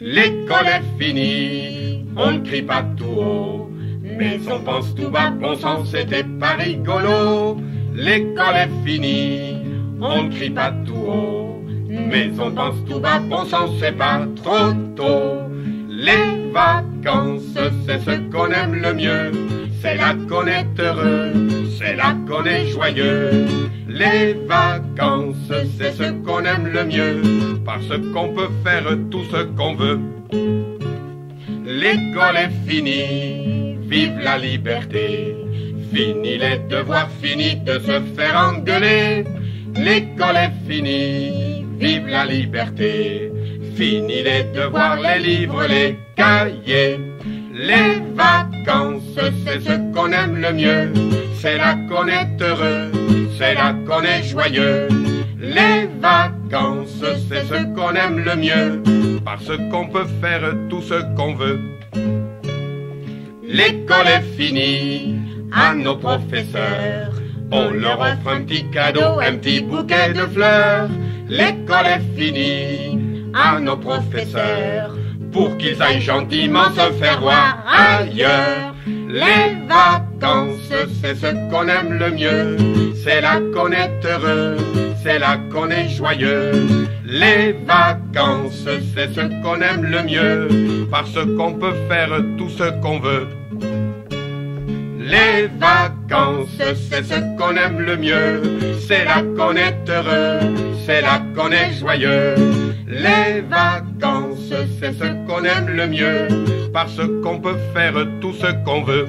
L'école est finie, on ne crie pas tout haut, mais on pense tout bas, bon sang, c'était pas rigolo. L'école est finie, on ne crie pas tout haut, mais on pense tout bas, bon sang, c'est pas trop tôt. Les vacances c'est ce qu'on aime le mieux, c'est là qu'on est heureux, c'est là qu'on est joyeux. Les vacances, c'est ce qu'on aime le mieux, parce qu'on peut faire tout ce qu'on veut. L'école est finie, vive la liberté. Fini les devoirs, fini de se faire engueuler. L'école est finie, vive la liberté. Fini les devoirs, les livres, les cahiers. Les vacances, c'est ce qu'on aime le mieux. C'est là qu'on est heureux, c'est là qu'on est joyeux. Les vacances, c'est ce qu'on aime le mieux, parce qu'on peut faire tout ce qu'on veut. L'école est finie, à nos professeurs, on leur offre un petit cadeau, un petit bouquet de fleurs. L'école est finie, à nos professeurs, pour qu'ils aillent gentiment se faire voir ailleurs. Les vacances, c'est ce qu'on aime le mieux, c'est là qu'on est heureux, c'est là qu'on est joyeux. Les vacances, c'est ce qu'on aime le mieux, parce qu'on peut faire tout ce qu'on veut. Les vacances, c'est ce qu'on aime le mieux, c'est là qu'on est heureux, c'est là qu'on est joyeux. Les vacances, c'est ce qu'on aime le mieux, parce qu'on peut faire tout ce qu'on veut.